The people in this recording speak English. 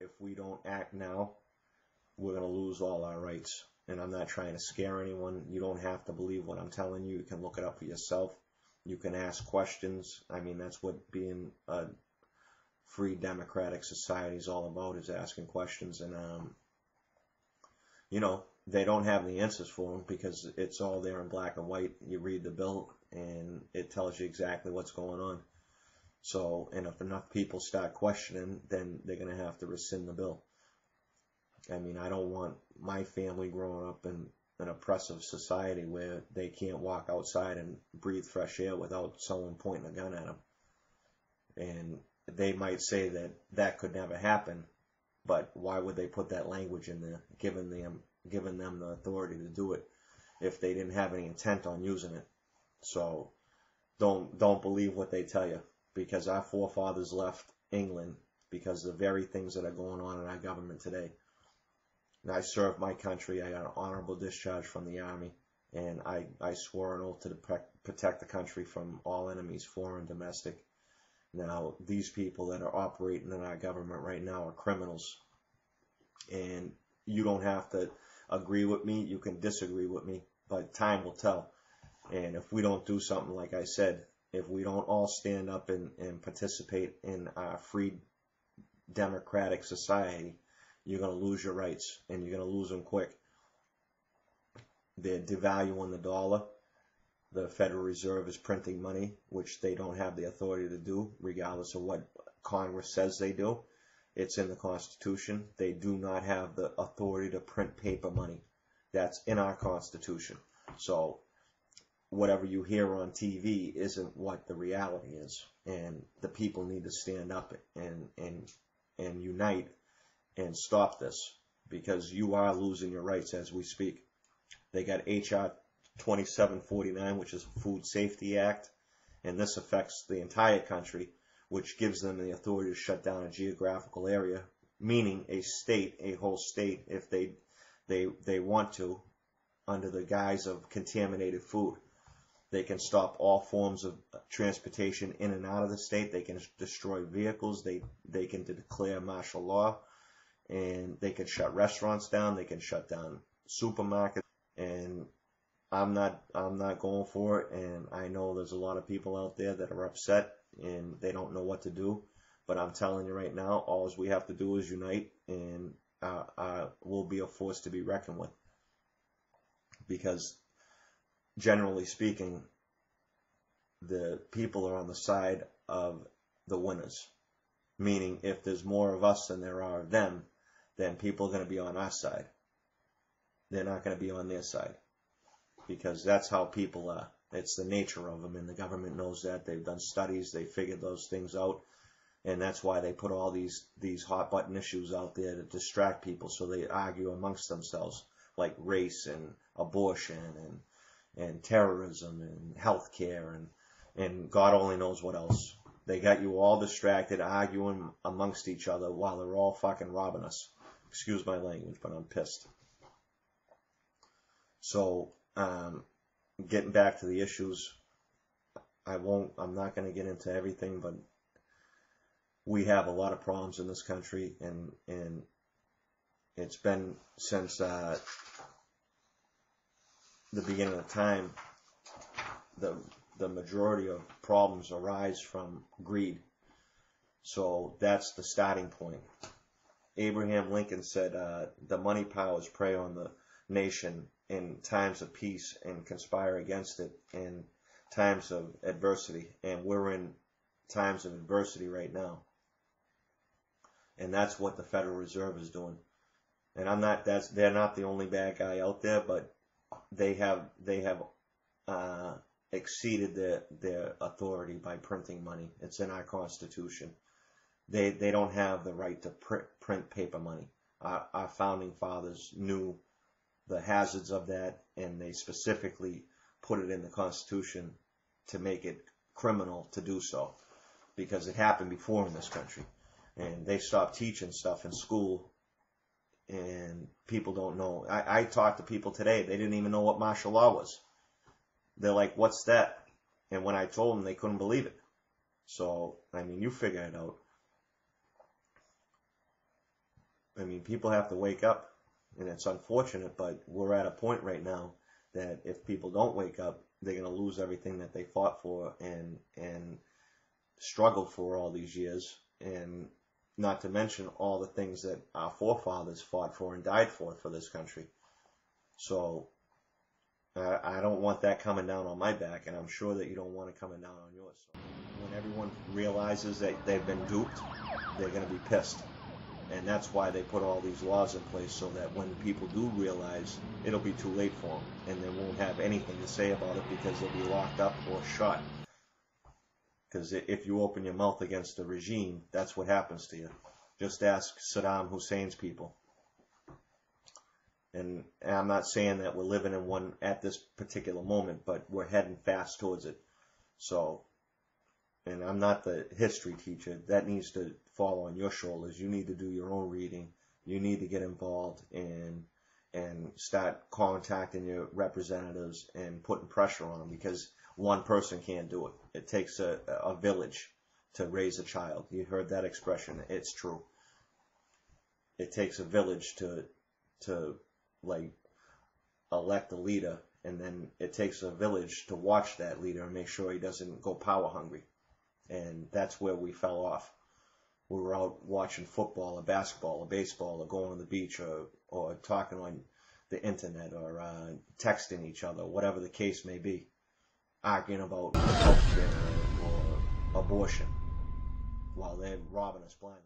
if we don't act now, we're going to lose all our rights. And I'm not trying to scare anyone. You don't have to believe what I'm telling you. You can look it up for yourself. You can ask questions. I mean, that's what being a free democratic society is all about is asking questions. And, um, you know, they don't have the answers for them because it's all there in black and white. You read the bill and it tells you exactly what's going on. So, and if enough people start questioning, then they're going to have to rescind the bill. I mean, I don't want my family growing up in an oppressive society where they can't walk outside and breathe fresh air without someone pointing a gun at them. And they might say that that could never happen, but why would they put that language in there, giving them giving them the authority to do it if they didn't have any intent on using it? So don't don't believe what they tell you because our forefathers left England because of the very things that are going on in our government today. And I served my country. I got an honorable discharge from the army, and I, I swore an oath to protect the country from all enemies, foreign, and domestic. Now, these people that are operating in our government right now are criminals. And you don't have to agree with me. You can disagree with me, but time will tell. And if we don't do something, like I said, if we don't all stand up and, and participate in our free democratic society, you're going to lose your rights and you're going to lose them quick. They're devaluing the dollar. The Federal Reserve is printing money, which they don't have the authority to do, regardless of what Congress says they do. It's in the Constitution. They do not have the authority to print paper money. That's in our Constitution. So whatever you hear on TV isn't what the reality is. And the people need to stand up and, and, and unite and stop this because you are losing your rights as we speak. They got HR 2749, which is a Food Safety Act, and this affects the entire country, which gives them the authority to shut down a geographical area, meaning a state, a whole state, if they they they want to, under the guise of contaminated food. They can stop all forms of transportation in and out of the state. They can destroy vehicles. They they can declare martial law, and they can shut restaurants down. They can shut down supermarkets. And I'm not I'm not going for it. And I know there's a lot of people out there that are upset and they don't know what to do. But I'm telling you right now, all we have to do is unite, and uh, uh, we'll be a force to be reckoned with. Because generally speaking, the people are on the side of the winners. Meaning, if there's more of us than there are of them, then people are going to be on our side. They're not going to be on their side. Because that's how people are. It's the nature of them, and the government knows that. They've done studies, they figured those things out, and that's why they put all these these hot button issues out there to distract people, so they argue amongst themselves, like race and abortion and and terrorism and healthcare and and God only knows what else. They got you all distracted, arguing amongst each other while they're all fucking robbing us. Excuse my language, but I'm pissed. So, um, getting back to the issues, I won't. I'm not going to get into everything, but we have a lot of problems in this country, and and it's been since uh, the beginning of time, the the majority of problems arise from greed. So that's the starting point. Abraham Lincoln said, uh, "The money powers prey on the nation in times of peace and conspire against it in times of adversity." And we're in times of adversity right now, and that's what the Federal Reserve is doing. And I'm not that's they're not the only bad guy out there, but they have they have uh, exceeded their their authority by printing money. It's in our constitution. They they don't have the right to print, print paper money. Our, our founding fathers knew the hazards of that, and they specifically put it in the constitution to make it criminal to do so, because it happened before in this country, and they stopped teaching stuff in school and people don't know. I, I talked to people today, they didn't even know what martial law was. They're like, what's that? And when I told them, they couldn't believe it. So, I mean, you figure it out. I mean, people have to wake up, and it's unfortunate, but we're at a point right now that if people don't wake up, they're going to lose everything that they fought for and and struggled for all these years, and not to mention all the things that our forefathers fought for and died for for this country. So I, I don't want that coming down on my back, and I'm sure that you don't want it coming down on yours. So when everyone realizes that they've been duped, they're going to be pissed. And that's why they put all these laws in place so that when people do realize, it'll be too late for them, and they won't have anything to say about it because they'll be locked up or shot. Because if you open your mouth against the regime, that's what happens to you. Just ask Saddam Hussein's people. And, and I'm not saying that we're living in one at this particular moment, but we're heading fast towards it. So, and I'm not the history teacher. That needs to fall on your shoulders. You need to do your own reading. You need to get involved and and start contacting your representatives and putting pressure on them because one person can't do it. It takes a, a village to raise a child. You heard that expression. It's true. It takes a village to to like elect a leader and then it takes a village to watch that leader and make sure he doesn't go power hungry. And that's where we fell off. We were out watching football or basketball or baseball or going on the beach or, or talking on the internet or uh, texting each other, whatever the case may be, arguing about healthcare or abortion while they're robbing us blind.